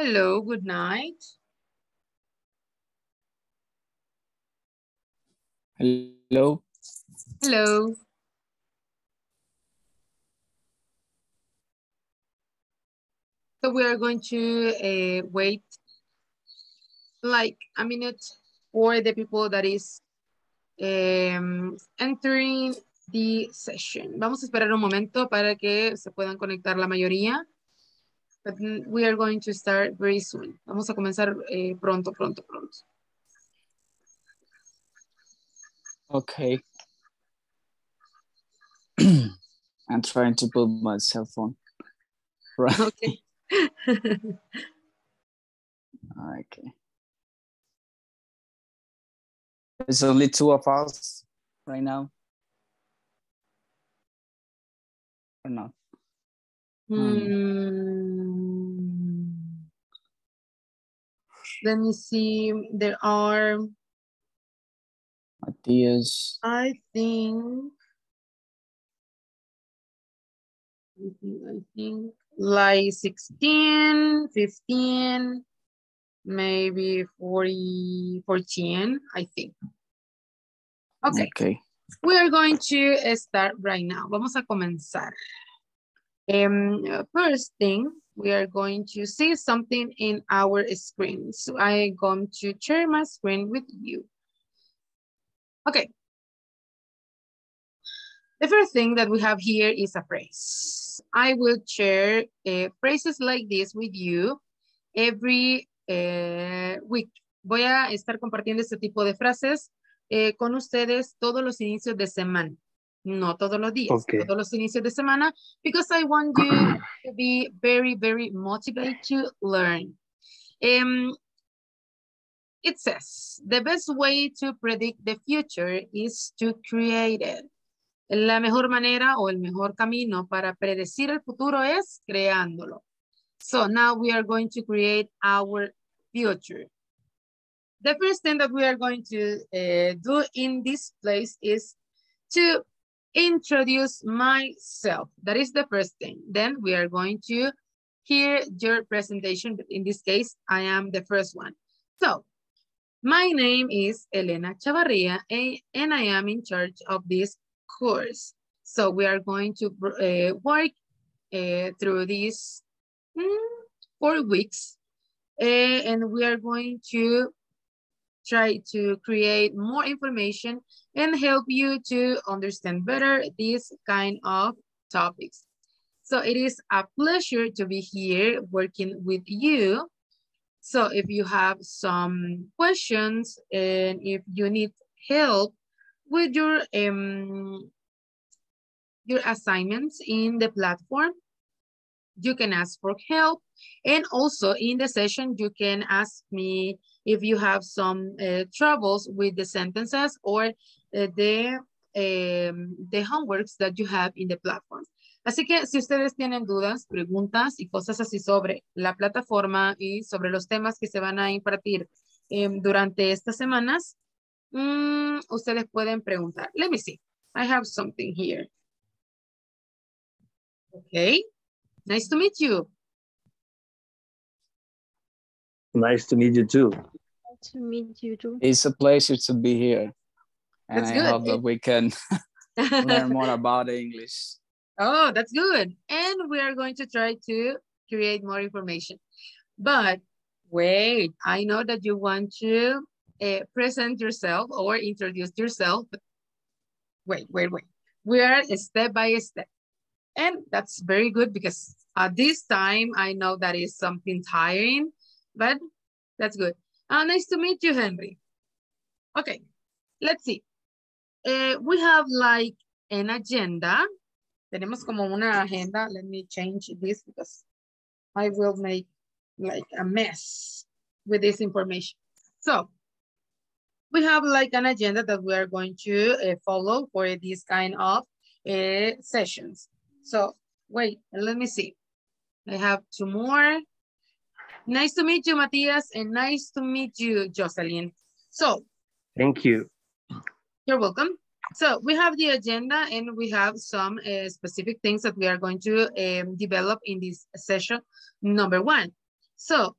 Hello, good night. Hello. Hello. So we are going to uh, wait like a minute for the people that is um, entering the session. Vamos a esperar un momento para que se puedan conectar la mayoría. But we are going to start very soon. Vamos a comenzar eh, pronto, pronto, pronto. Okay. I'm trying to put my cell phone. Right. Okay. okay. There's only two of us right now. Or not? Hmm. Let me see. There are, Matthias. I think, I think, I think like 16, 15, maybe 40, 14, I think. Okay. Okay. We are going to start right now. Vamos a comenzar. Um, first thing, we are going to see something in our screen. So I'm going to share my screen with you. Okay. The first thing that we have here is a phrase. I will share uh, phrases like this with you every uh, week. Voy a estar compartiendo este tipo de frases eh, con ustedes todos los inicios de semana. No todos los días, Okay. todos los inicios de semana, because I want you to be very, very motivated to learn. Um, it says, the best way to predict the future is to create it. La mejor manera o el mejor camino para predecir el futuro es creándolo. So now we are going to create our future. The first thing that we are going to uh, do in this place is to introduce myself. That is the first thing. Then we are going to hear your presentation. In this case, I am the first one. So my name is Elena Chavarria and I am in charge of this course. So we are going to uh, work uh, through these mm, four weeks uh, and we are going to try to create more information and help you to understand better these kind of topics. So it is a pleasure to be here working with you. So if you have some questions and if you need help with your um, your assignments in the platform, you can ask for help. And also in the session, you can ask me if you have some uh, troubles with the sentences or the, um, the homeworks that you have in the platform. Así que si ustedes tienen dudas, preguntas y cosas así sobre la plataforma y sobre los temas que se van a impartir em, durante estas semanas, mm, ustedes pueden preguntar. Let me see. I have something here. Okay. Nice to meet you. Nice to meet you too. Nice to meet you too. It's a pleasure to be here. And That's I good. hope that we can learn more about English. Oh, that's good. And we are going to try to create more information. But wait, I know that you want to uh, present yourself or introduce yourself. Wait, wait, wait. We are step by step. And that's very good because at this time, I know that is something tiring, but that's good. Uh, nice to meet you, Henry. Okay, let's see. Uh, we have like an agenda. Tenemos como una agenda. Let me change this because I will make like a mess with this information. So we have like an agenda that we are going to uh, follow for these kind of uh, sessions. So wait, let me see. I have two more. Nice to meet you, Matthias, and nice to meet you, Jocelyn. So Thank you. you're welcome. So we have the agenda and we have some uh, specific things that we are going to um, develop in this session number one. So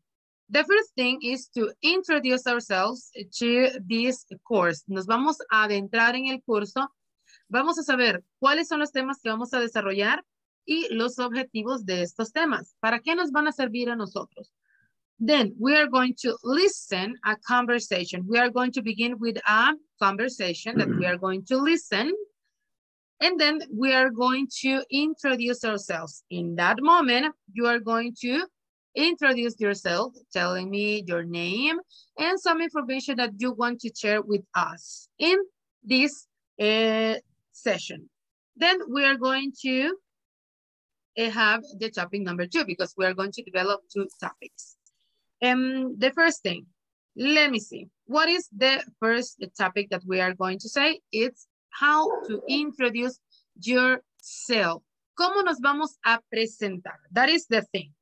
The first thing is to introduce ourselves to this course. Nos vamos a adentrar en el curso. Vamos a saber cuáles son los temas que vamos a desarrollar y los objetivos de estos temas. ¿Para qué nos van a servir a nosotros? Then we are going to listen a conversation. We are going to begin with a conversation that we are going to listen. And then we are going to introduce ourselves. In that moment, you are going to introduce yourself, telling me your name and some information that you want to share with us in this uh, session. Then we are going to uh, have the topic number two because we are going to develop two topics. Um, the first thing, let me see. What is the first topic that we are going to say? It's how to introduce yourself. ¿Cómo nos vamos a presentar? That is the thing.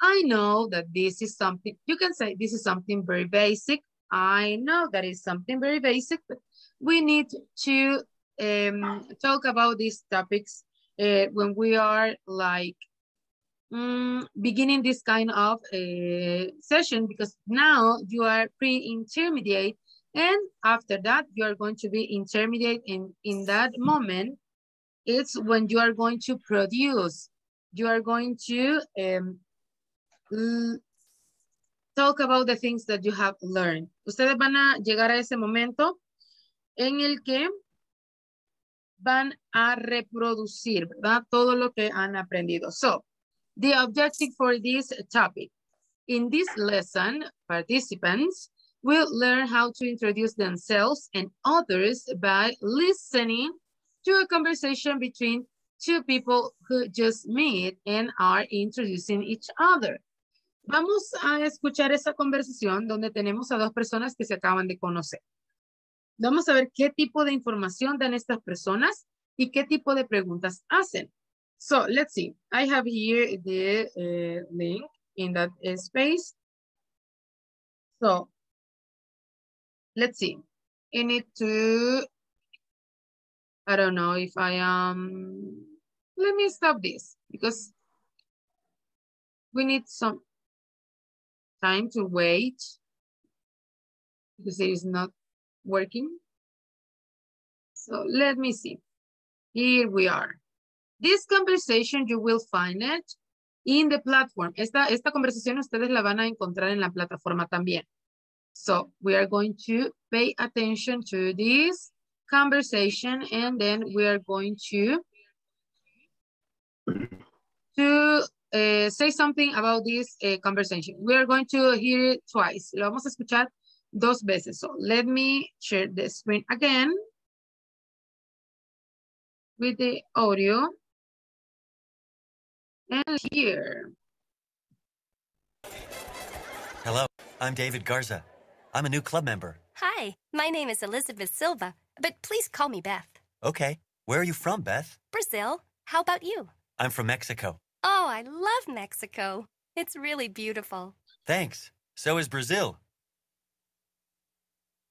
I know that this is something, you can say this is something very basic. I know that is something very basic, but we need to um, talk about these topics uh, when we are like um, beginning this kind of uh, session because now you are pre-intermediate and after that you are going to be intermediate and in that moment. It's when you are going to produce. You are going to um, talk about the things that you have learned. Ustedes van a llegar a ese momento en el que van a reproducir ¿verdad? todo lo que han aprendido. So the objective for this topic. In this lesson, participants will learn how to introduce themselves and others by listening to a conversation between two people who just meet and are introducing each other. Vamos a escuchar esa conversación donde tenemos a dos personas que se acaban de conocer. Vamos a ver qué tipo de información dan estas personas y qué tipo de preguntas hacen. So let's see. I have here the uh, link in that uh, space. So let's see. I need to, I don't know if I am, let me stop this because we need some time to wait because it is not working. So let me see. Here we are. This conversation, you will find it in the platform. Esta, esta conversación ustedes la van a encontrar en la plataforma también. So we are going to pay attention to this conversation and then we are going to to uh, say something about this uh, conversation. We are going to hear it twice. Lo vamos a escuchar dos veces. So let me share the screen again with the audio. And here. Hello, I'm David Garza. I'm a new club member. Hi, my name is Elizabeth Silva, but please call me Beth. Okay, where are you from, Beth? Brazil. How about you? I'm from Mexico. Oh, I love Mexico. It's really beautiful. Thanks. So is Brazil.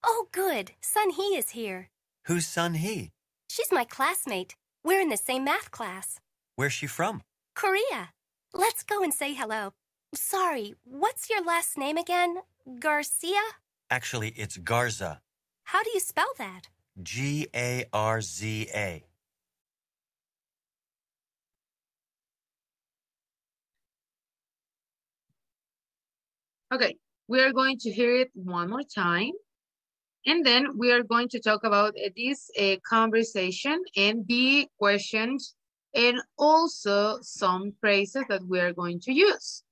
Oh, good. Sun He is here. Who's Sun He? She's my classmate. We're in the same math class. Where's she from? Korea. Let's go and say hello. Sorry, what's your last name again? Garcia? Actually, it's Garza. How do you spell that? G A R Z A. Okay, we are going to hear it one more time. And then we are going to talk about uh, this uh, conversation and the questions and also some phrases that we are going to use.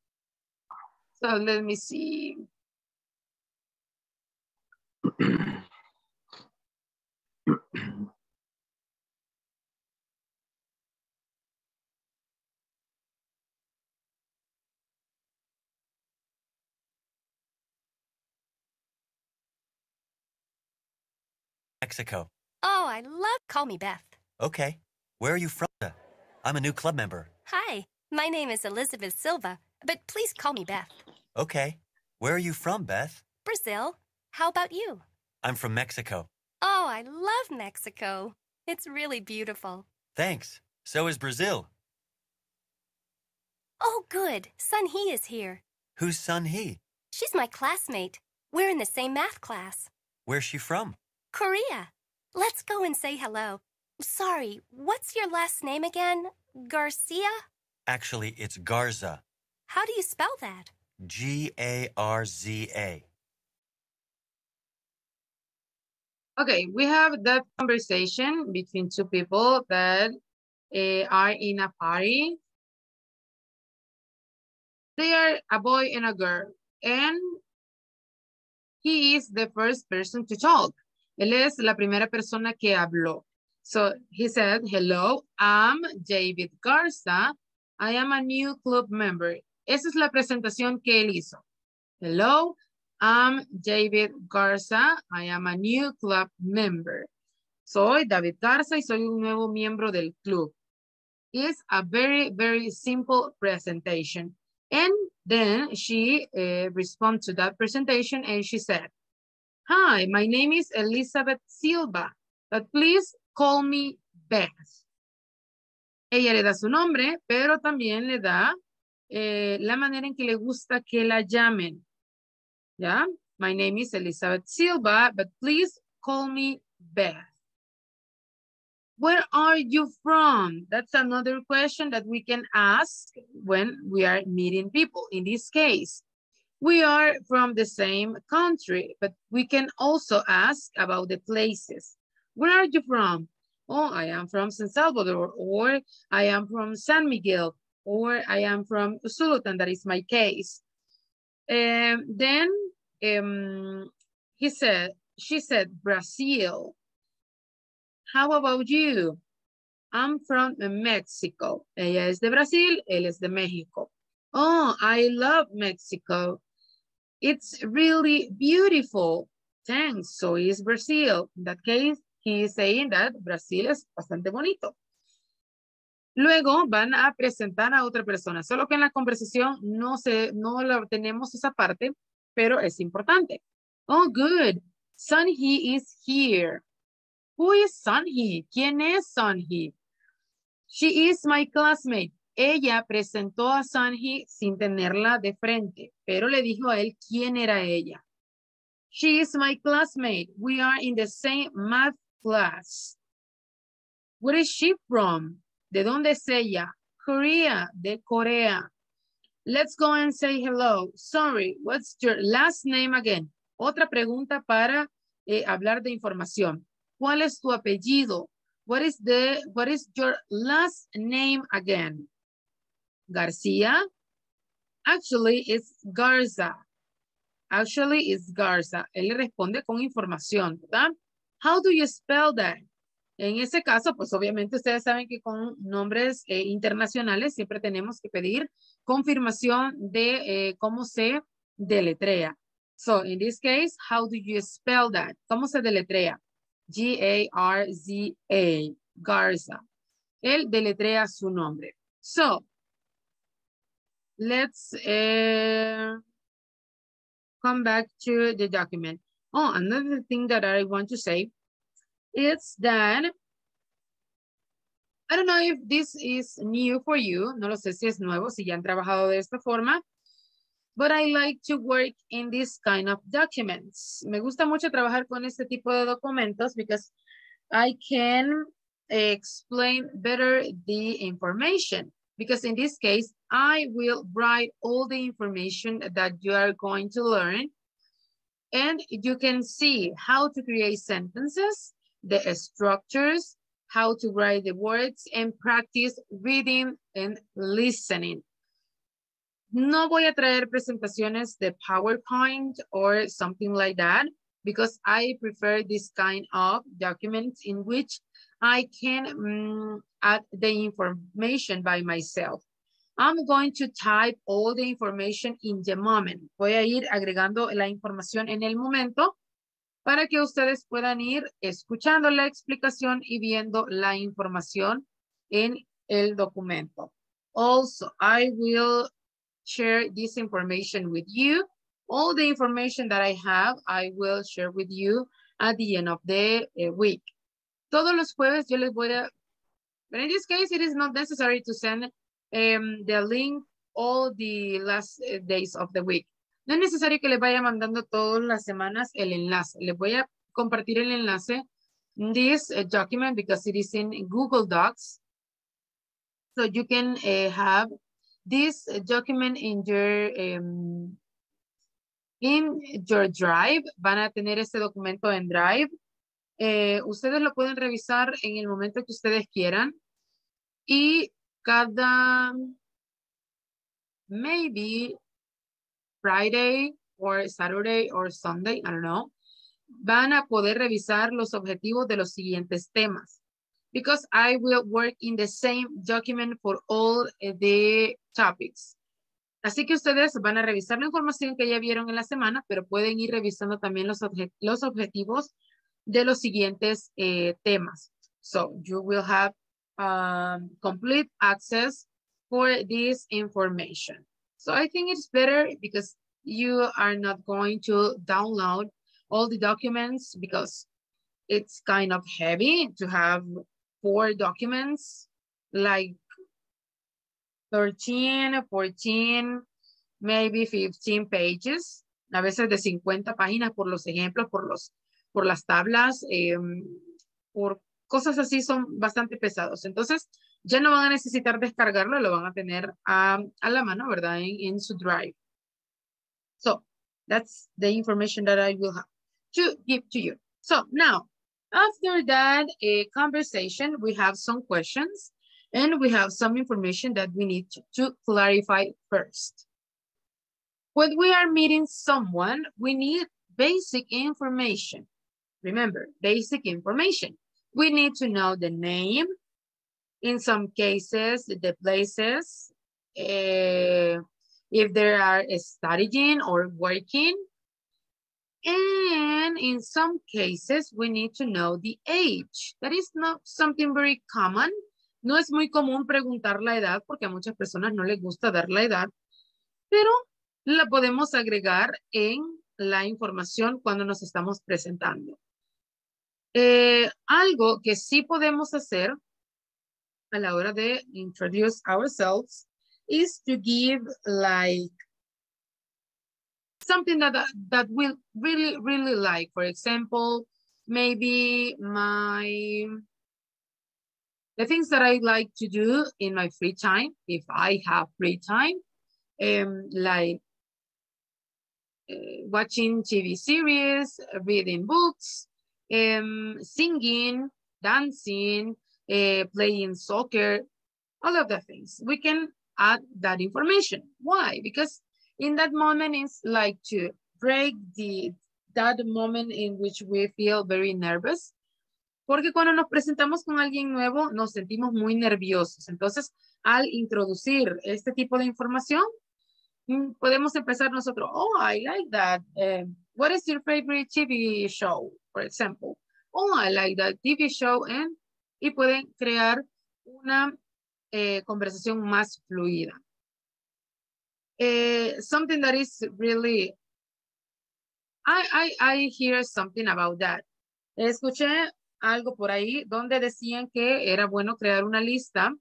So let me see. Mexico. Oh, I love Call Me Beth. Okay, where are you from? I'm a new club member. Hi, my name is Elizabeth Silva, but please call me Beth. Okay, where are you from, Beth? Brazil. How about you? I'm from Mexico. Oh, I love Mexico. It's really beautiful. Thanks. So is Brazil. Oh, good. Sun He is here. Who's Sun He? She's my classmate. We're in the same math class. Where's she from? Korea. Let's go and say hello. Sorry, what's your last name again? Garcia? Actually, it's Garza. How do you spell that? G A R Z A. Okay, we have that conversation between two people that uh, are in a party. They are a boy and a girl, and he is the first person to talk. Él es la primera persona que habló. So he said, hello, I'm David Garza. I am a new club member. Esa es la presentación que él hizo. Hello, I'm David Garza. I am a new club member. Soy David Garza y soy un nuevo miembro del club. It's a very, very simple presentation. And then she uh, responded to that presentation and she said, Hi, my name is Elizabeth Silva, but please call me Beth. Ella le da su nombre, pero también le da eh, la manera en que le gusta que la llamen. ¿Ya? My name is Elizabeth Silva, but please call me Beth. Where are you from? That's another question that we can ask when we are meeting people. In this case, we are from the same country, but we can also ask about the places. Where are you from? Oh, I am from San Salvador, or I am from San Miguel, or I am from Usulutan, that is my case. Um, then um, he said, she said, Brazil. How about you? I'm from Mexico. Ella es de Brasil, él es de México. Oh, I love Mexico. It's really beautiful. Thanks, so is Brazil. In that case, he is saying that Brasil es bastante bonito. Luego van a presentar a otra persona, solo que en la conversación no, se, no la tenemos esa parte, pero es importante. Oh, good. Sunhee is here. Who is Sunhee? ¿Quién es Sunhee? She is my classmate. Ella presentó a Sunhee sin tenerla de frente, pero le dijo a él quién era ella. She is my classmate. We are in the same math class. Where is she from? ¿De dónde es ella? Korea, de Corea. Let's go and say hello. Sorry, what's your last name again? Otra pregunta para eh, hablar de información. ¿Cuál es tu apellido? What is the what is your last name again? Garcia. Actually, it's Garza. Actually, it's Garza. Él le responde con información, ¿verdad? How do you spell that? En ese caso, pues obviamente ustedes saben que con nombres eh, internacionales siempre tenemos que pedir confirmación de eh, cómo se deletrea. So, in this case, how do you spell that? ¿Cómo se deletrea? G-A-R-Z-A, Garza. Él deletrea su nombre. So, let's uh, come back to the document. Oh, another thing that I want to say is that I don't know if this is new for you. No lo sé si es nuevo, si ya han trabajado de esta forma. But I like to work in this kind of documents. Me gusta mucho trabajar con este tipo de documentos because I can explain better the information. Because in this case, I will write all the information that you are going to learn. And you can see how to create sentences, the structures, how to write the words, and practice reading and listening. No voy a traer presentaciones de PowerPoint or something like that because I prefer this kind of documents in which I can um, add the information by myself. I'm going to type all the information in the moment. Voy a ir agregando la información en el momento para que ustedes puedan ir escuchando la explicación y viendo la información en el documento. Also, I will share this information with you. All the information that I have, I will share with you at the end of the uh, week. Todos los jueves yo les voy a, but in this case, it is not necessary to send um, the link all the last eh, days of the week. No es necesario que les vaya mandando todas las semanas el enlace. Les voy a compartir el enlace this uh, document because it is in Google Docs. So you can uh, have this document in your um, in your Drive. Van a tener este documento en Drive. Eh, ustedes lo pueden revisar en el momento que ustedes quieran. Y cada maybe Friday or Saturday or Sunday, I don't know, van a poder revisar los objetivos de los siguientes temas. Because I will work in the same document for all the topics. Así que ustedes van a revisar la información que ya vieron en la semana, pero pueden ir revisando también los, objetivos de los siguientes eh, temas. So you will have um, complete access for this information. So I think it's better because you are not going to download all the documents because it's kind of heavy to have four documents like 13, 14, maybe 15 pages, a veces de 50 páginas por los ejemplos, por, los, por las tablas, eh, por cosas así son bastante pesados. Entonces, ya no van a necesitar descargarlo, lo van a tener a, a la mano, ¿verdad? En, su drive. So, that's the information that I will have to give to you. So, now, after that uh, conversation, we have some questions and we have some information that we need to, to clarify first. When we are meeting someone, we need basic information. Remember, basic information. We need to know the name, in some cases, the places, uh, if they are studying or working. And in some cases, we need to know the age. That is not something very common. No es muy común preguntar la edad porque a muchas personas no les gusta dar la edad, pero la podemos agregar en la información cuando nos estamos presentando. Eh, algo que sí podemos hacer a la hora de introduce ourselves is to give like something that that will really really like. For example maybe my the things that i like to do in my free time if i have free time um like uh, watching tv series reading books um singing dancing uh, playing soccer all of the things. We can add that information. Why? Because in that moment it's like to break the that moment in which we feel very nervous. Porque cuando nos presentamos con alguien nuevo nos sentimos muy nerviosos. Entonces al introducir este tipo de información mm, podemos empezar nosotros oh I like that uh, what is your favorite TV show for example oh I like that TV show and y pueden crear una eh, conversación más fluida uh, something that is really, I, I, I hear something about that. Escuché algo por ahí donde decían que era bueno crear una lista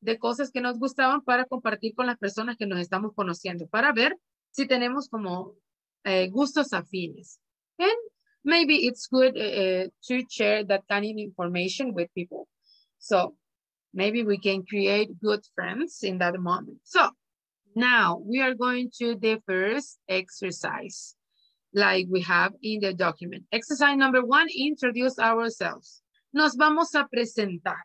de cosas que nos gustaban para compartir con las personas que nos estamos conociendo, para ver si tenemos como uh, gustos afines. And maybe it's good uh, to share that kind of information with people. So maybe we can create good friends in that moment. So Now, we are going to the first exercise, like we have in the document. Exercise number one, introduce ourselves. Nos vamos a presentar,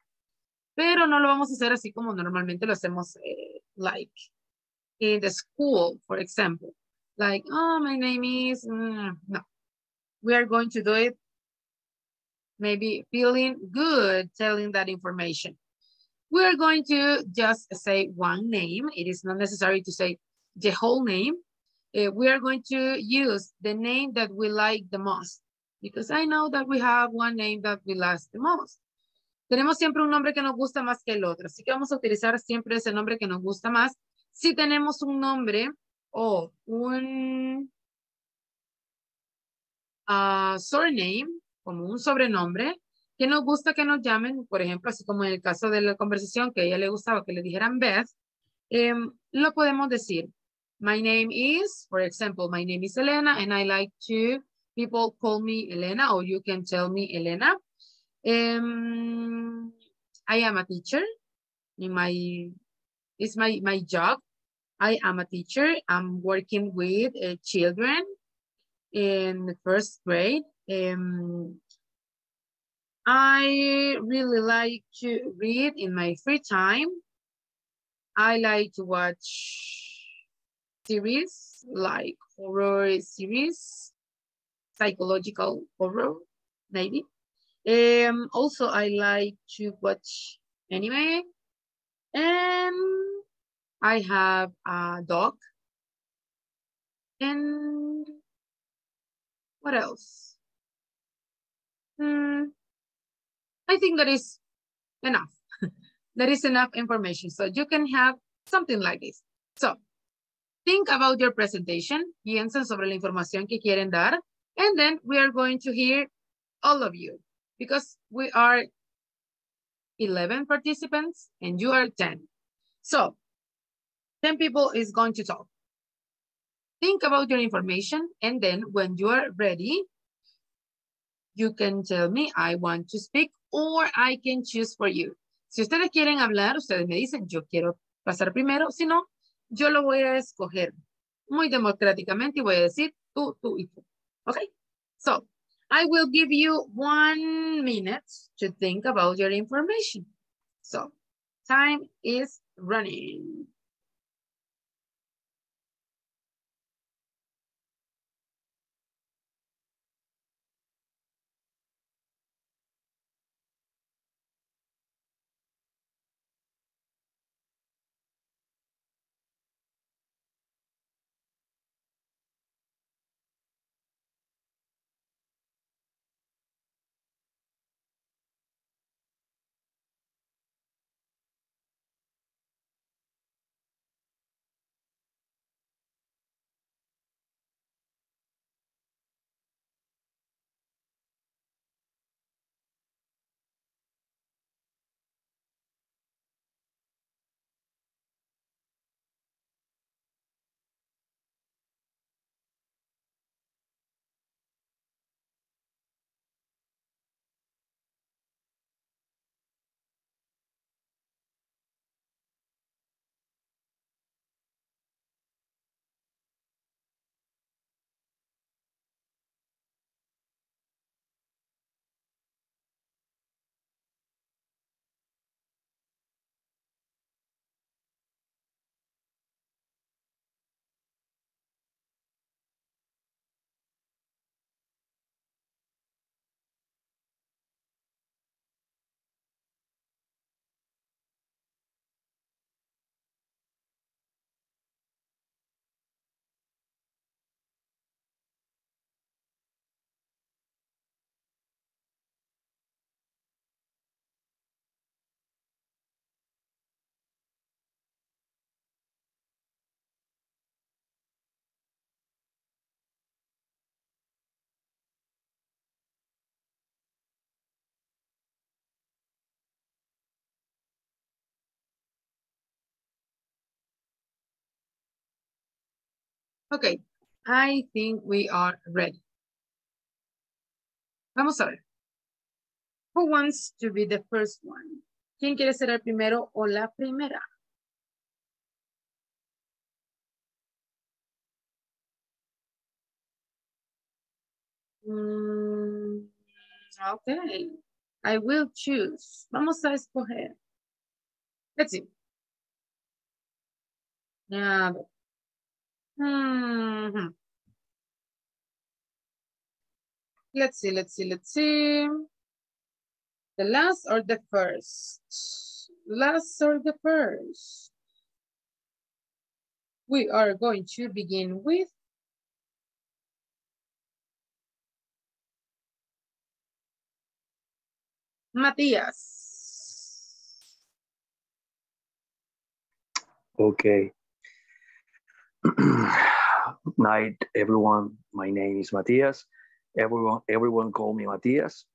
pero no lo vamos a hacer así como normalmente lo hacemos, eh, like in the school, for example. Like, oh, my name is, mm, no. We are going to do it maybe feeling good telling that information. We are going to just say one name. It is not necessary to say the whole name. Uh, we are going to use the name that we like the most because I know that we have one name that we like the most. Tenemos siempre un nombre que nos gusta más que el otro, así que vamos a utilizar siempre ese nombre que nos gusta más. Si tenemos un nombre o un uh, surname, como un sobrenombre, que nos gusta que nos llamen, por ejemplo, así como en el caso de la conversación que a ella le gustaba que le dijeran Beth, Um, lo podemos decir. My name is, for example, my name is Elena and I like to, people call me Elena or you can tell me Elena. Um, I am a teacher. My, it's my, my job. I am a teacher. I'm working with uh, children in the first grade. Um, I really like to read in my free time. I like to watch series like horror series, psychological horror, maybe. Um, also, I like to watch anime. And I have a dog. And what else? Hmm, I think that is enough. that is enough information. So you can have something like this. So think about your presentation. Piensen sobre la información que quieren dar. And then we are going to hear all of you because we are 11 participants and you are 10. So 10 people is going to talk. Think about your information and then when you are ready, you can tell me I want to speak or I can choose for you. Si ustedes quieren hablar, ustedes me dicen yo quiero pasar primero, si no, yo lo voy a escoger muy democráticamente y voy a decir tú, tú y tú. Okay? So, I will give you one minute to think about your information. So, time is running. Okay, I think we are ready. Vamos a ver. Who wants to be the first one? ¿Quién quiere ser el primero o la primera? Mm, okay, I will choose. Vamos a escoger. Let's see. A. Hmm. Let's see, let's see, let's see. The last or the first? Last or the first? We are going to begin with Matías. Okay. Night, everyone. My name is Matias. Everyone, everyone call me Matias.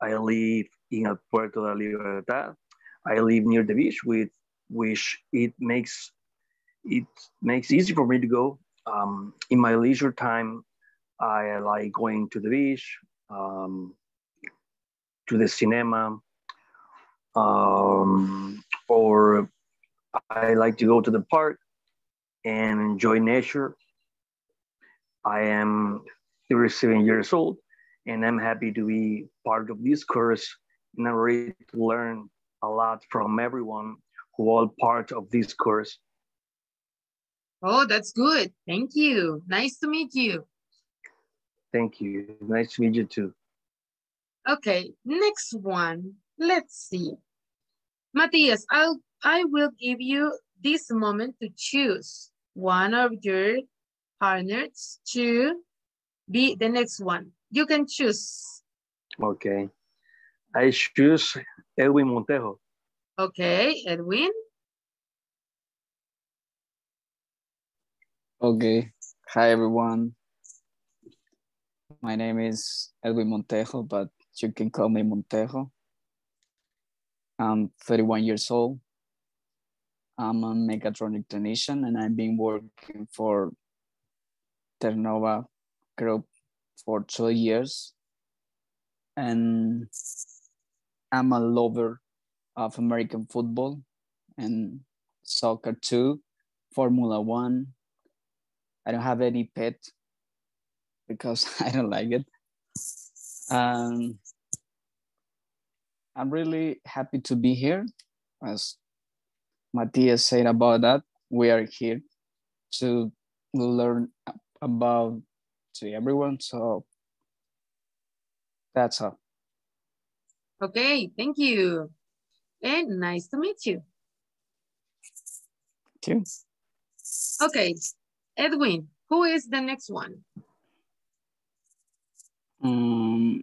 I live in El Puerto de la Libertad. I live near the beach with which it makes it makes easy for me to go. Um, in my leisure time, I like going to the beach, um, to the cinema, um, or I like to go to the park and enjoy nature. I am 37 years old and I'm happy to be part of this course and I'm ready to learn a lot from everyone who all part of this course. Oh, that's good. Thank you. Nice to meet you. Thank you. Nice to meet you too. Okay, next one. Let's see. Matthias, I'll, I will give you this moment to choose one of your partners to be the next one. You can choose. Okay. I choose Edwin Montejo. Okay, Edwin. Okay. Hi, everyone. My name is Edwin Montejo, but you can call me Montejo. I'm 31 years old. I'm a mechatronic technician and I've been working for Ternova Group for two years. And I'm a lover of American football and soccer too, Formula One. I don't have any pet because I don't like it. Um, I'm really happy to be here. As Matthias said about that, we are here to learn about to everyone. So that's all. Okay, thank you. And nice to meet you. Thank you. Okay, Edwin, who is the next one? Um,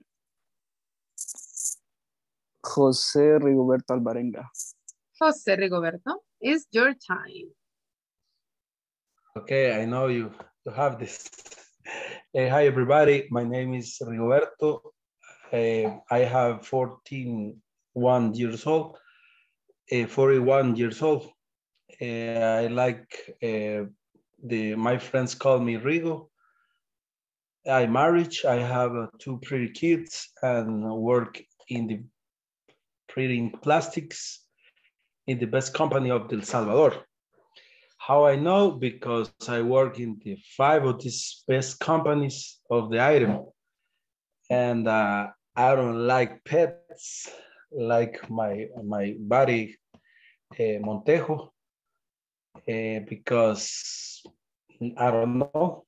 José Rigoberto Alvarenga. Jose Rigoberto, is your time. Okay, I know you, you have this. Uh, hi, everybody. My name is Rigoberto. Uh, I have 14, one years old, uh, 41 years old. Uh, I like the my friends call me Rigo. I married. I have uh, two pretty kids and work in the printing plastics in the best company of El Salvador. How I know? Because I work in the five of these best companies of the item. And uh, I don't like pets, like my, my buddy uh, Montejo, uh, because I don't know.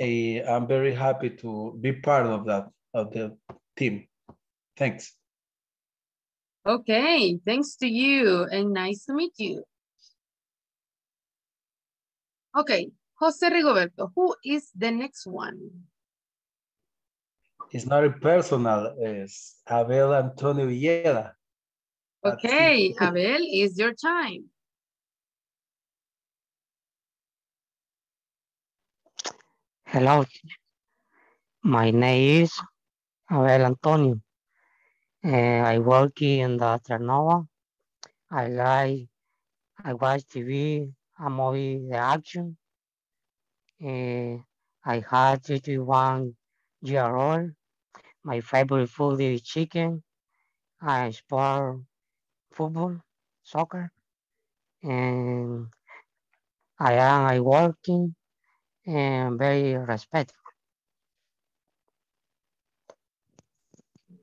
Uh, I'm very happy to be part of that, of the team. Thanks. Okay, thanks to you and nice to meet you. Okay, Jose Rigoberto, who is the next one? It's not a personal, it's Abel Antonio Villeda. Okay. Abel, is your time. Hello, my name is Abel Antonio. Uh, I work in the Ternova. I like, I watch TV, a movie, the action. Uh, I had 31 year old. My favorite food is chicken. I sport football, soccer, and I am I working and very respectful.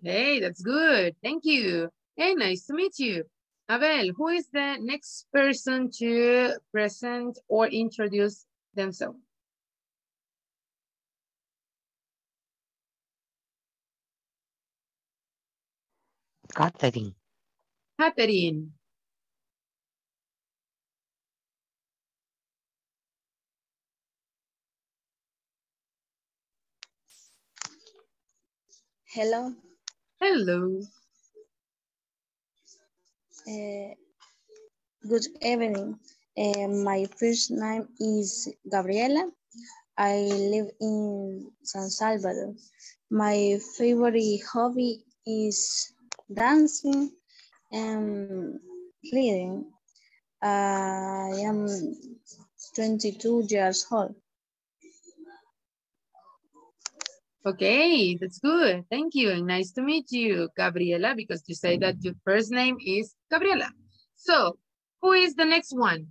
Hey, that's good. Thank you. Hey, nice to meet you. Abel, who is the next person to present or introduce themselves? Catherine, Catherine. Hello. Hello. Uh, good evening. Uh, my first name is Gabriela. I live in San Salvador. My favorite hobby is dancing and reading. I am 22 years old. Okay, that's good. Thank you. And nice to meet you, Gabriela, because you say that your first name is Gabriela. So, who is the next one?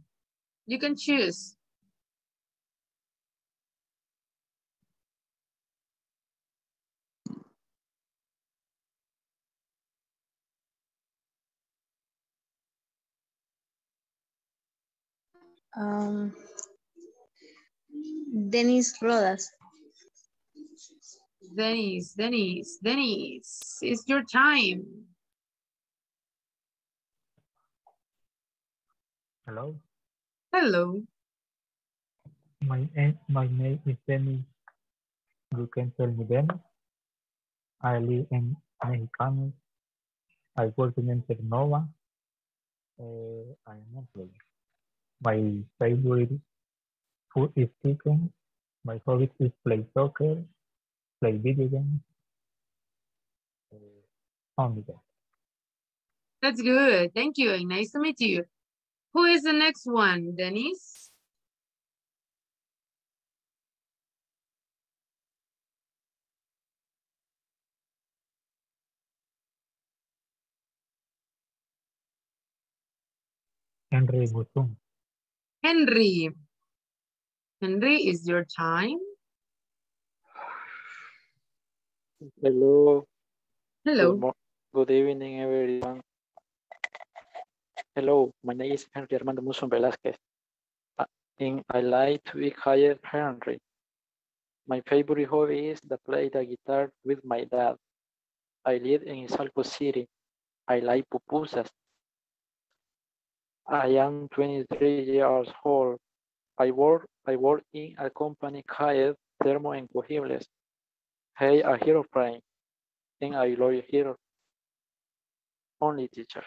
You can choose. Um, Dennis Rodas. Dennis, Dennis, Dennis, it's your time. Hello, Hello. my name, my name is Dennis. You can tell me Dennis. I live in Mejicanos. I work in Internova. Uh, I am employed. My favorite food is chicken. My hobby is play soccer, play video games. Uh, only that. That's good. Thank you. Nice to meet you. Who is the next one, Dennis? Henry Buzun. Henry. Henry, is your time? Hello. Hello. Good, good evening, everyone. Hello, my name is Henry Armando Muson Velasquez. Uh, and I like to be called Henry. My favorite hobby is to play the guitar with my dad. I live in Salco City. I like pupusas. I am 23 years old. I work I work in a company called Thermo Encogibles. Hey, a hero friend. And I love hero. Only teacher.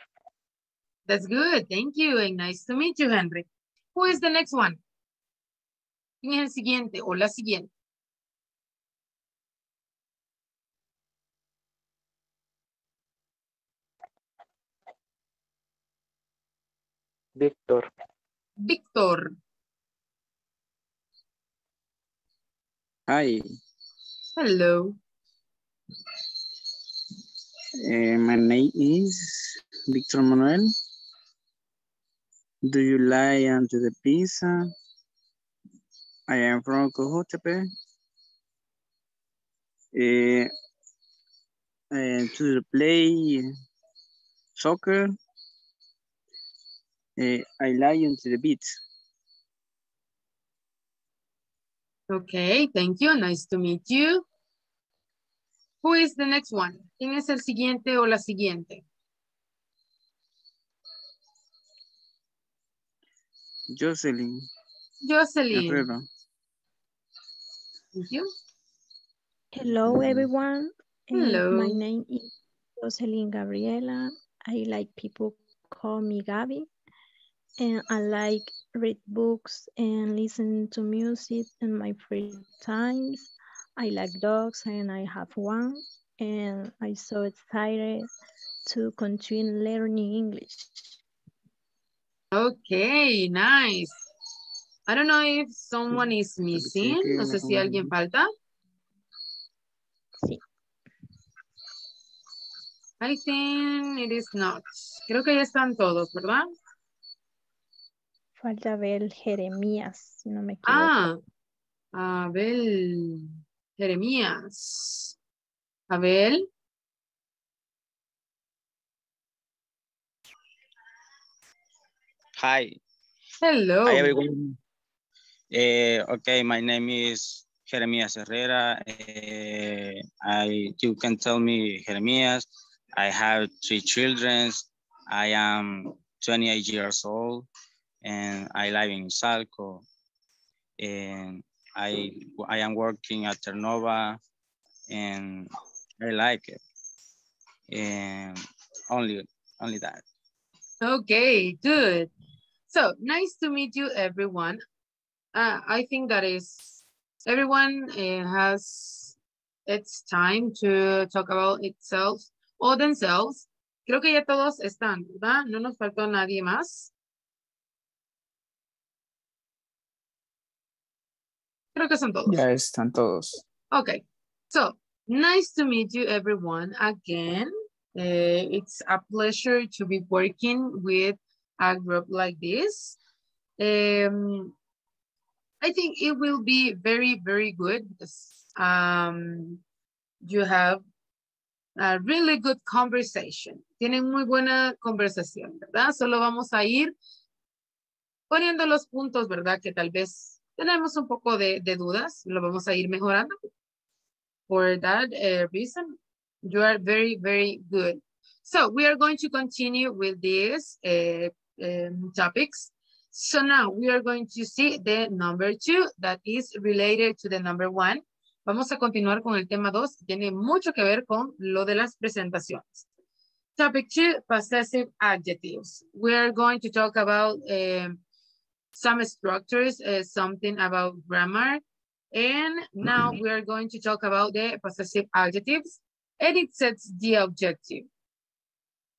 That's good. Thank you. And nice to meet you, Henry. Who is the next one? ¿Quién es el siguiente o la siguiente? Victor. Víctor. Hi, Hello. uh, my name is Victor Manuel. Do you like onto the pizza? I am from Cojotepe. Uh, uh, to play soccer. Uh, I like onto the beach. Okay, thank you. Nice to meet you. Who is the next one? ¿Quién es el siguiente o la siguiente? Jocelyn. Jocelyn. Herrera. Thank you. Hello, everyone. Uh, Hello. my name is Jocelyn Gabriela. I like people call me Gabi. And I like read books and listen to music in my free times. I like dogs and I have one. And I'm so excited to continue learning English. Okay, nice. I don't know if someone is missing. No sé si alguien falta. Sí. I think it is not. Creo que ya están todos, ¿verdad? Falta ver Jeremías, si no me equivoco. Ah, Abel. Jeremías. Abel. Hi. Hello. Hi, everyone. Eh, okay, my name is Jeremias Herrera. Eh, I, you can tell me Jeremias. I have three children. I am 28 years old and I live in Salco. And I, I am working at Ternova and I like it. And only, only that. Okay, good. So nice to meet you, everyone. Uh, I think that is everyone uh, has its time to talk about itself or themselves. Creo que ya todos están, ¿verdad? No nos faltó nadie más. Creo que son todos. Ya están todos. Okay, so nice to meet you everyone again. Uh, it's a pleasure to be working with a group like this. Um, I think it will be very, very good because um, you have a really good conversation. Tienen muy buena conversación, ¿verdad? Solo vamos a ir poniendo los puntos, ¿verdad? Que tal vez tenemos un poco de, dudas, lo vamos a ir mejorando. For that uh, reason, you are very, very good. So we are going to continue with these uh, um, topics. So now we are going to see the number two that is related to the number one. Vamos a continuar con el tema dos, tiene mucho que ver con lo de las presentaciones. Topic two, possessive adjectives. We are going to talk about um, some structures, uh, something about grammar. And now we are going to talk about the possessive adjectives and it sets the objective.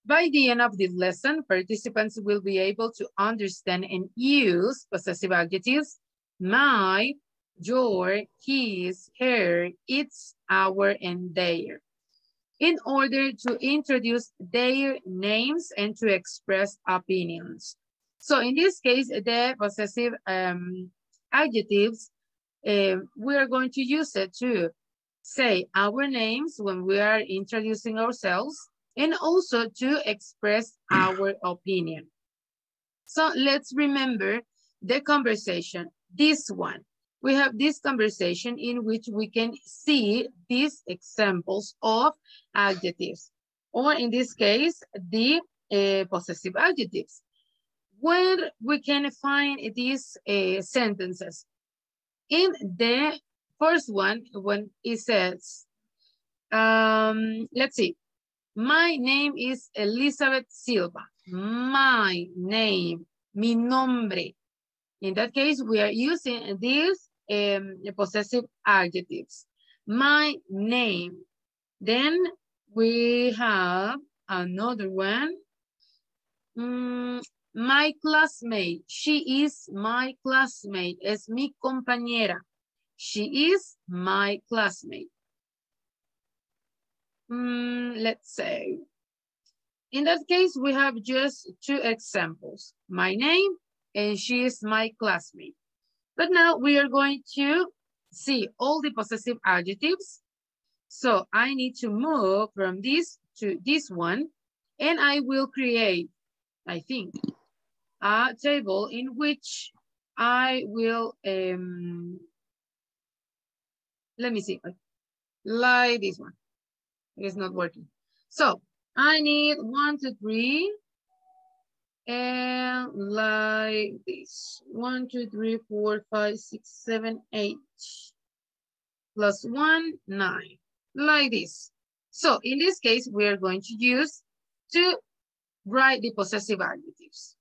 By the end of the lesson, participants will be able to understand and use possessive adjectives, my, your, his, her, its, our, and their, in order to introduce their names and to express opinions. So in this case, the possessive um, adjectives, uh, we are going to use it to say our names when we are introducing ourselves and also to express our opinion. So let's remember the conversation, this one. We have this conversation in which we can see these examples of adjectives, or in this case, the uh, possessive adjectives. Where we can find these uh, sentences? In the first one, when it says, um, let's see, my name is Elizabeth Silva. My name, mi nombre. In that case, we are using these um, possessive adjectives. My name. Then we have another one. Mm, my classmate. She is my classmate. Es mi compañera. She is my classmate. Mm, let's say, in that case, we have just two examples, my name and she is my classmate. But now we are going to see all the possessive adjectives. So I need to move from this to this one and I will create, I think, a table in which I will, um, let me see, like this one. It is not working. So I need one, two, three, and like this. One, two, three, four, five, six, seven, eight. Plus one, nine, like this. So in this case, we are going to use to write the possessive adjectives.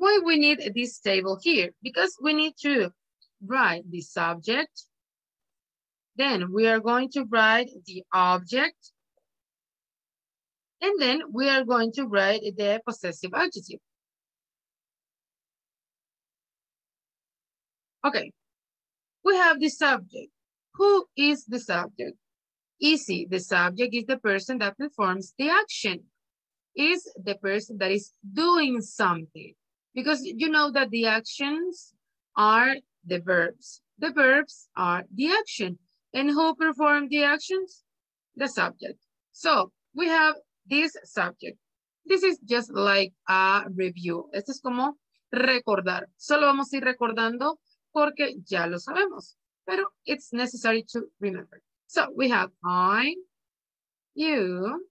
Why we need this table here? Because we need to write the subject. Then we are going to write the object. And then we are going to write the possessive adjective. Okay, we have the subject. Who is the subject? Easy, the subject is the person that performs the action. Is the person that is doing something because you know that the actions are the verbs. The verbs are the action. And who perform the actions? The subject. So we have this subject. This is just like a review. Esto es como recordar. Solo vamos a ir recordando porque ya lo sabemos. Pero it's necessary to remember. So we have I, you,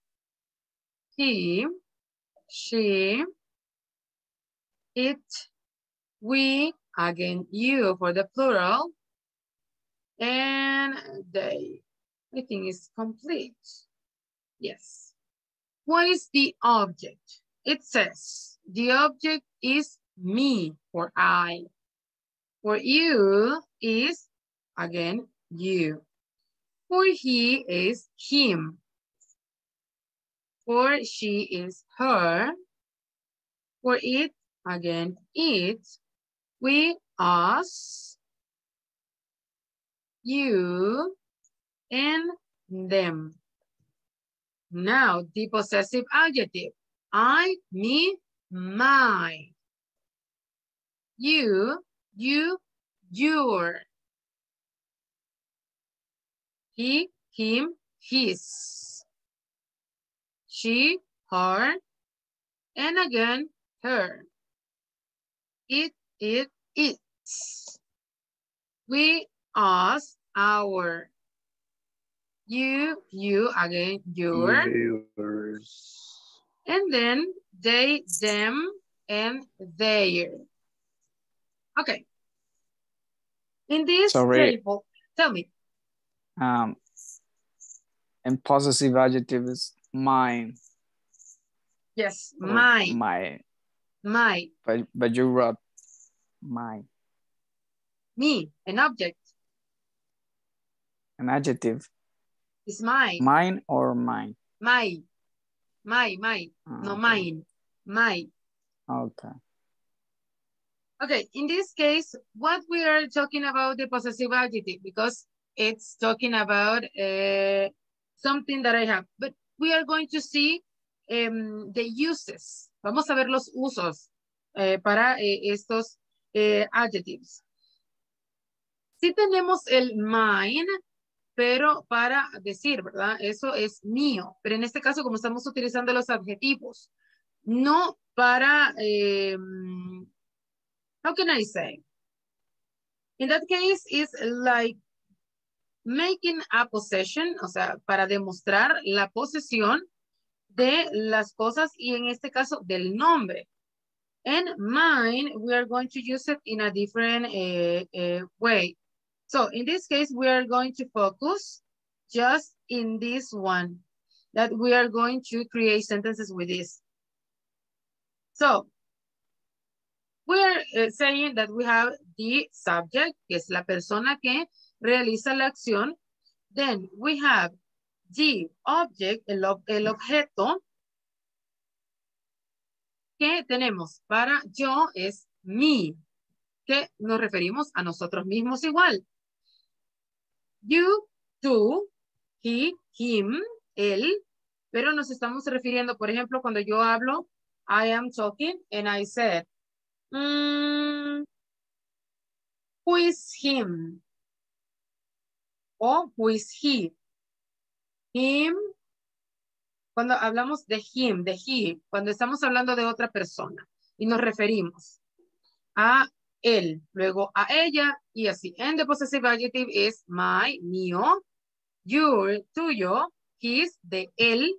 he, she, it, we, again, you for the plural, and they. I think it's complete. Yes. What is the object? It says the object is me or I. For you is, again, you. For he is him. For she is her. For it, again, it. We, us. You, and them. Now, the possessive adjective. I, me, my. You, you, your. He, him, his. She, her, and again, her. It, it, its. We, us, our. You, you, again, your. Yours. And then they, them, and their. Okay. In this Sorry. table, tell me. Um, and possessive adjective is mine. Yes, mine. my, My. But, but you wrote my. me, an object An adjective. is my, Mine or mine? my, my, my, no okay. mine, my. Okay. Okay, in this case, what we are talking about the possessive adjective because it's talking about uh, something that I have, but we are going to see um, the uses. Vamos a ver los usos eh, para eh, estos eh, adjectives. Sí tenemos el mine, pero para decir, ¿verdad? Eso es mío. Pero en este caso, como estamos utilizando los adjetivos, no para, eh, how can I say? In that case, it's like making a possession, o sea, para demostrar la posesión de las cosas y en este caso del nombre. And mine, we are going to use it in a different uh, uh, way. So in this case, we are going to focus just in this one that we are going to create sentences with this. So we're uh, saying that we have the subject, que es la persona que realiza la acción. Then we have the object, el, el objeto, que tenemos para yo es me, que nos referimos a nosotros mismos igual. You, tú, he, him, él, pero nos estamos refiriendo, por ejemplo, cuando yo hablo, I am talking and I said, mm, who is him? O who is he? Him, cuando hablamos de him, de he, cuando estamos hablando de otra persona y nos referimos a él, luego a ella y así. And the possessive adjective is my, mío, your, tuyo, his, de él,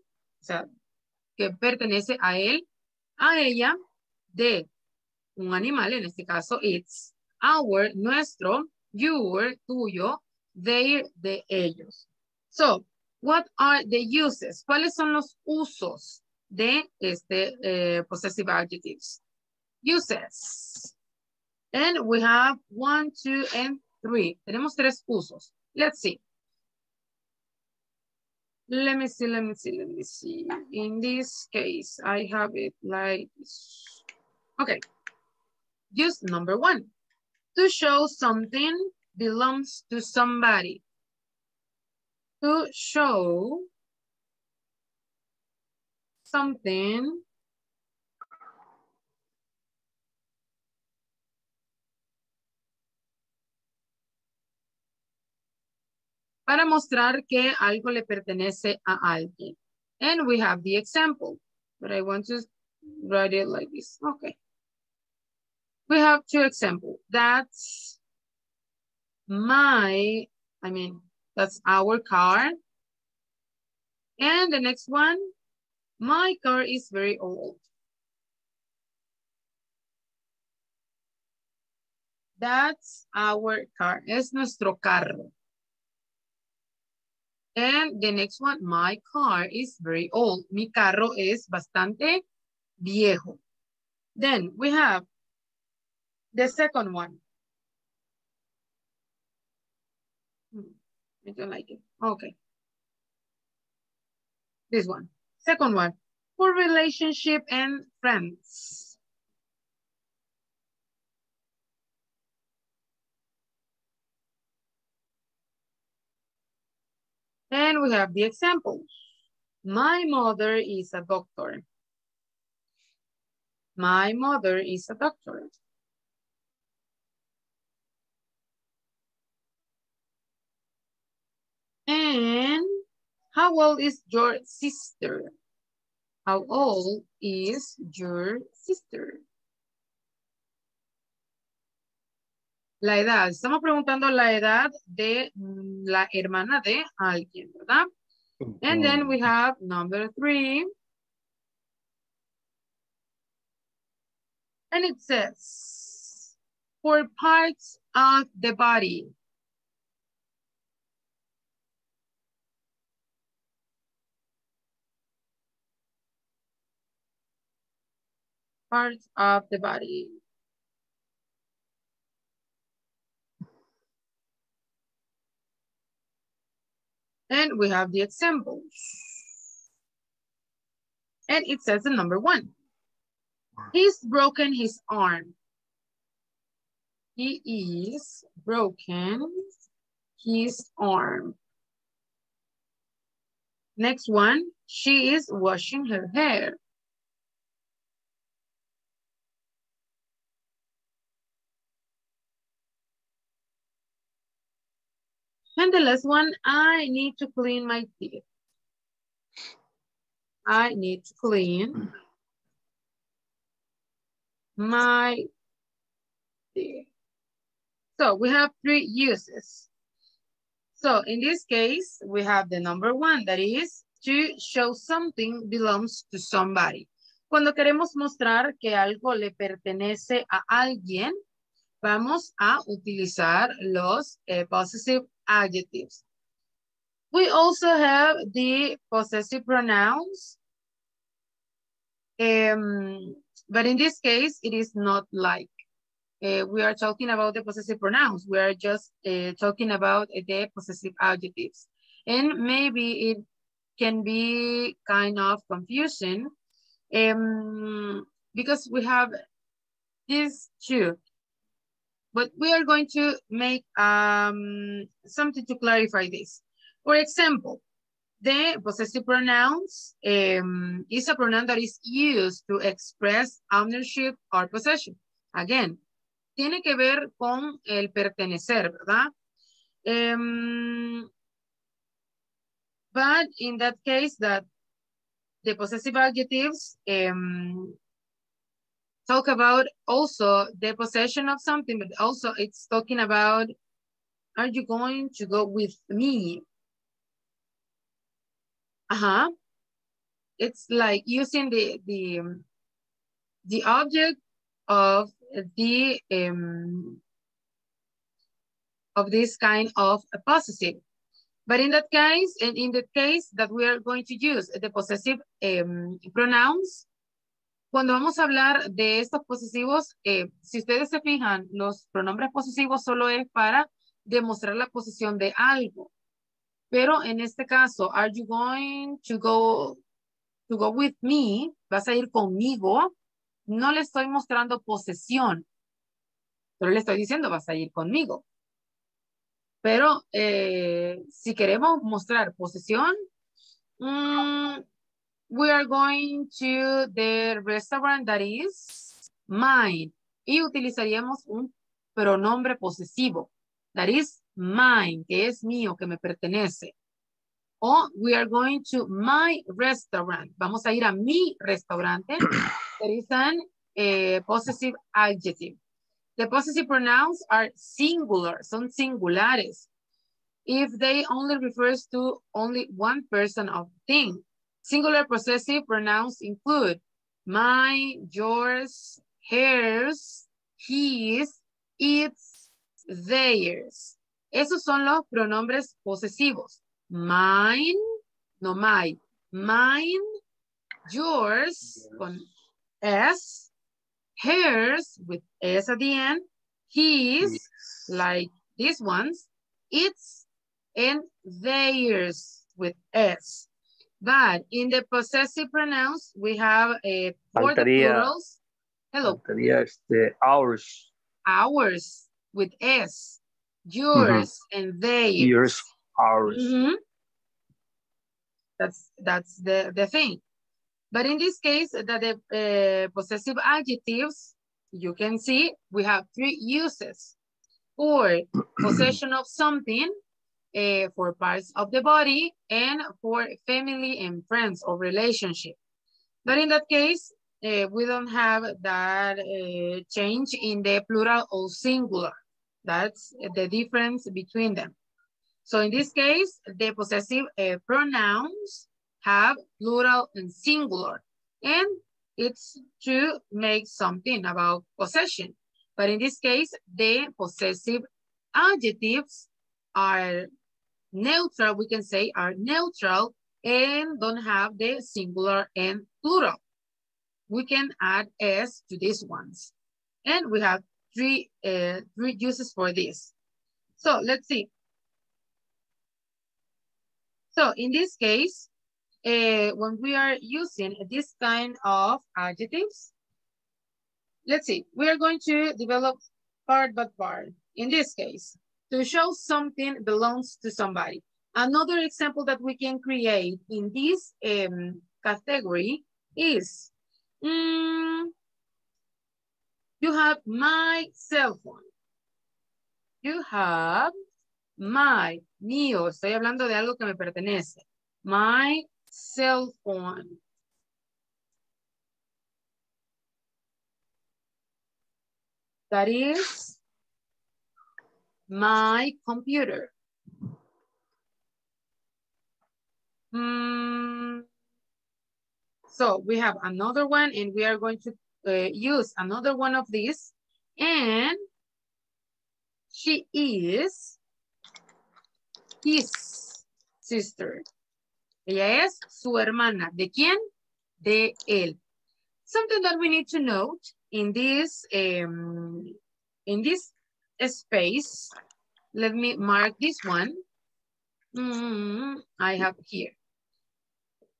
o sea, que pertenece a él, a ella, de un animal, en este caso, it's, our, nuestro, your, tuyo, their, de ellos. So, what are the uses? ¿Cuáles son los usos de este eh, possessive adjectives? Uses. And we have one, two, and three. Tenemos tres usos. Let's see. Let me see, let me see, let me see. In this case, I have it like this. Okay. Use number one. To show something belongs to somebody. To show something para mostrar que algo le pertenece a alguien. And we have the example, but I want to write it like this. Okay. We have two examples. That's my, I mean, that's our car. And the next one, my car is very old. That's our car. Es nuestro carro. And the next one, my car is very old. Mi carro es bastante viejo. Then we have the second one. I don't like it. Okay. This one. Second one, for relationship and friends. And we have the examples. My mother is a doctor. My mother is a doctor. And how old is your sister? How old is your sister? La edad. Estamos preguntando la edad de la hermana de alguien, ¿verdad? And then we have number three. And it says, for parts of the body. Parts of the body. And we have the examples. And it says the number one. He's broken his arm. He is broken his arm. Next one, she is washing her hair. And the last one, I need to clean my teeth. I need to clean my teeth. So we have three uses. So in this case, we have the number one, that is to show something belongs to somebody. Cuando queremos mostrar que algo le pertenece a alguien, vamos a utilizar los eh, possessive adjectives. We also have the possessive pronouns. Um, but in this case, it is not like uh, we are talking about the possessive pronouns. We are just uh, talking about the possessive adjectives. And maybe it can be kind of confusing um, because we have these two. But we are going to make um, something to clarify this. For example, the possessive pronouns um, is a pronoun that is used to express ownership or possession. Again, tiene que ver con el pertenecer, ¿verdad? Um, but in that case, that the possessive adjectives um, talk about also the possession of something, but also it's talking about, are you going to go with me? Uh-huh. It's like using the, the, the object of the, um, of this kind of possessive. But in that case, and in the case that we are going to use the possessive um, pronouns, Cuando vamos a hablar de estos posesivos, eh, si ustedes se fijan, los pronombres posesivos solo es para demostrar la posición de algo. Pero en este caso, are you going to go, to go with me? ¿Vas a ir conmigo? No le estoy mostrando posesión. Pero le estoy diciendo, vas a ir conmigo. Pero eh, si queremos mostrar posesión, mmm, we are going to the restaurant that is mine. Y utilizaríamos un pronombre posesivo. That is mine, que es mío, que me pertenece. O we are going to my restaurant. Vamos a ir a mi restaurante. That is an eh, possessive adjective. The possessive pronouns are singular, son singulares. If they only refers to only one person of thing. Singular possessive pronouns include my, yours, hers, his, its, theirs. Esos son los pronombres posesivos. Mine, no my, mine, yours con S, hers with S at the end, his, yes. like these ones, its, and theirs with S. But in the possessive pronouns, we have uh, for the Faltaría- plurals. Hello. Faltaría este, ours, Ours with S. Yours and they. yours, ours. Mhm. That's that's the, the thing. But in this case, that the uh, possessive adjectives, you can see we have three uses. For possession of something, uh, for parts of the body, and for family and friends or relationship. But in that case, uh, we don't have that uh, change in the plural or singular. That's the difference between them. So in this case, the possessive pronouns have plural and singular. And it's to make something about possession. But in this case, the possessive adjectives are neutral, we can say are neutral and don't have the singular and plural. We can add S to these ones. And we have three, uh, three uses for this. So let's see. So in this case, uh, when we are using this kind of adjectives, let's see, we are going to develop part by part. In this case, to show something belongs to somebody. Another example that we can create in this um, category is, mm, you have my cell phone. You have my, mío, estoy hablando de algo que me pertenece. My cell phone. That is my computer. Mm, so we have another one and we are going to uh, use another one of these and she is his sister. Ella es su hermana. ¿De quién? De él. Something that we need to note in this, um, in this space, let me mark this one. Mm, I have here.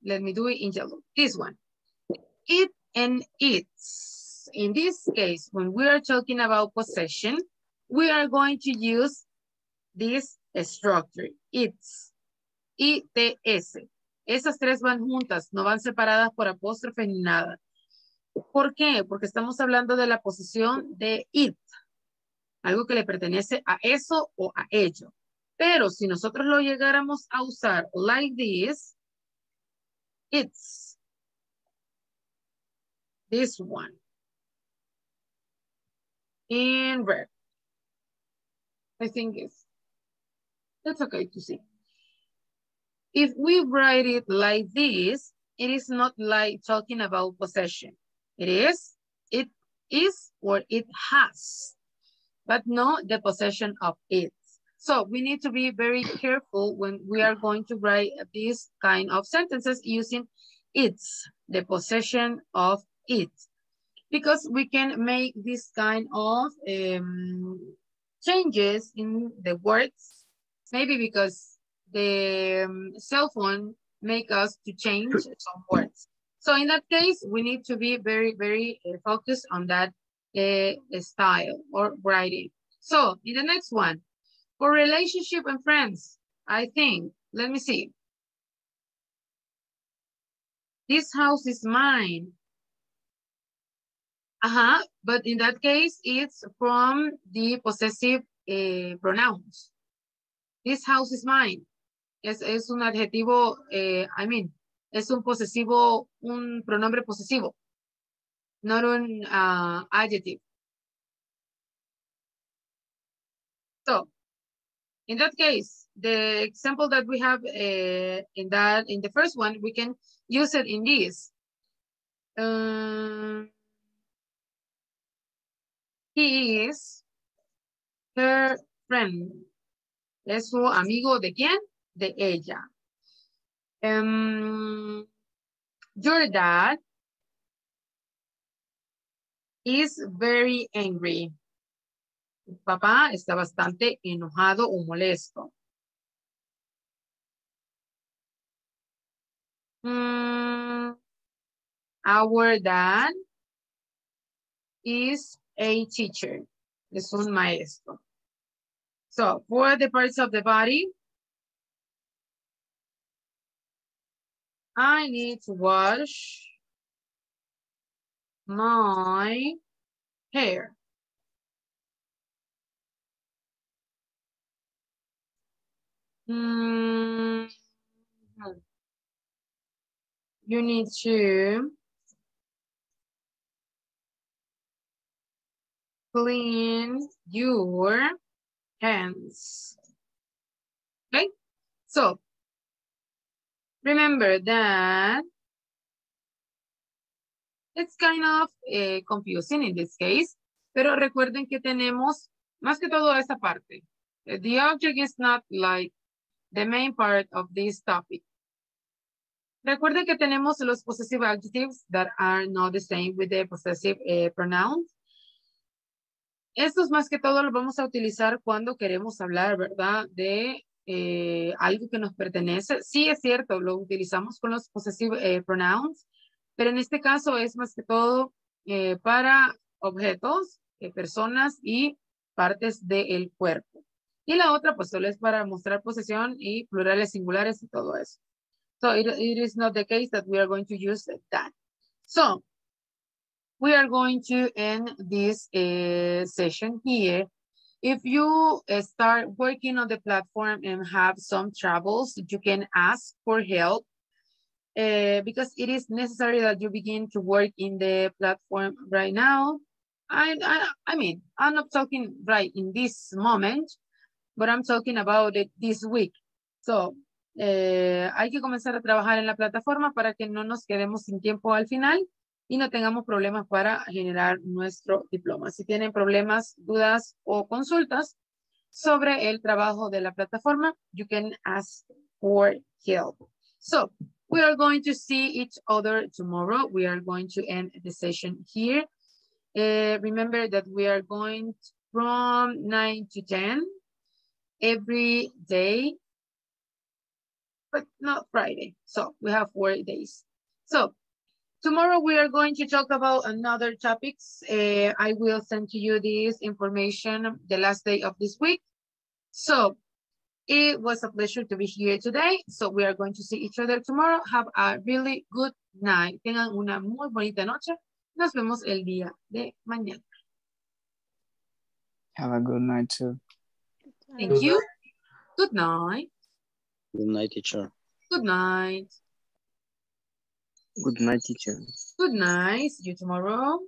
Let me do it in yellow. This one. It and its. In this case, when we are talking about possession, we are going to use this structure. It's. I-T-S. Esas tres van juntas, no van separadas por apóstrofe ni nada. ¿Por qué? Porque estamos hablando de la posesión de it. Algo que le pertenece a eso o a ello. Pero si nosotros lo llegáramos a usar like this, it's this one in red. I think it's, that's okay to see. If we write it like this, it is not like talking about possession. It is, it is, or it has, but not the possession of it. So we need to be very careful when we are going to write these kind of sentences using it's, the possession of it. Because we can make this kind of um, changes in the words, maybe because the um, cell phone make us to change some words. So in that case, we need to be very, very uh, focused on that uh, style or writing. So in the next one, for relationship and friends, I think, let me see. This house is mine. Uh-huh, but in that case, it's from the possessive uh, pronouns. This house is mine. Es, es un adjetivo, eh, I mean, es un posesivo, un pronombre posesivo, not un uh, adjective. So, in that case, the example that we have uh, in that, in the first one, we can use it in this. Um, he is her friend. Es su amigo de quién? De ella. Um, your dad is very angry. Papá está bastante enojado o molesto. Mm, our dad is a teacher. Es un maestro. So for the parts of the body, I need to wash my hair. Mm -hmm. You need to clean your hands. Okay, so remember that it's kind of uh, confusing in this case, pero recuerden que tenemos más que todo esa parte. The object is not like the main part of this topic. Recuerden que tenemos los possessive adjectives that are not the same with the possessive uh, pronouns. Estos más que todo los vamos a utilizar cuando queremos hablar, ¿verdad? De eh, algo que nos pertenece. Sí, es cierto, lo utilizamos con los possessive eh, pronouns, pero en este caso es más que todo eh, para objetos, personas y partes del cuerpo. Y la otra, pues solo es para mostrar posesión y plurales singulares y todo eso. So it, is not the case that we are going to use that. So we are going to end this uh, session here. If you start working on the platform and have some troubles, you can ask for help uh, because it is necessary that you begin to work in the platform right now. I, I, I mean, I'm not talking right in this moment, but I'm talking about it this week. So, eh, hay que comenzar a trabajar en la plataforma para que no nos quedemos sin tiempo al final y no tengamos problemas para generar nuestro diploma. Si tienen problemas, dudas o consultas sobre el trabajo de la plataforma, you can ask for help. So, we are going to see each other tomorrow. We are going to end the session here. Uh, remember that we are going from 9 to 10 every day, but not Friday. So we have four days. So Tomorrow we are going to talk about another topics. Uh, I will send to you this information the last day of this week. So it was a pleasure to be here today. So we are going to see each other tomorrow. Have a really good night. Tengan una muy bonita noche. Nos vemos el día de mañana. Have a good night too. Thank good you. Night. Good night. Good night, teacher. Good night. Good night, teacher. Good night. See you tomorrow.